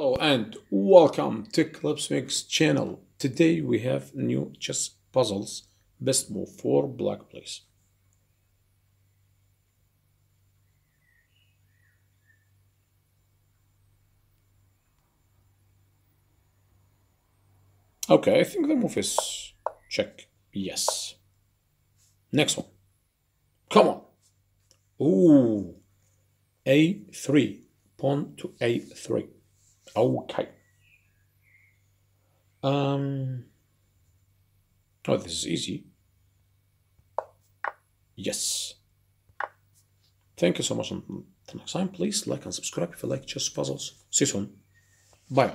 Hello and welcome to Clipsmix channel. Today we have new chess puzzles. Best move for black please. Okay, I think the move is check. Yes. Next one. Come on. Ooh. A3. Pawn to A3. Okay. Um. Oh, this is easy. Yes. Thank you so much. Until next time, please like and subscribe if you like chess puzzles. See you soon. Bye.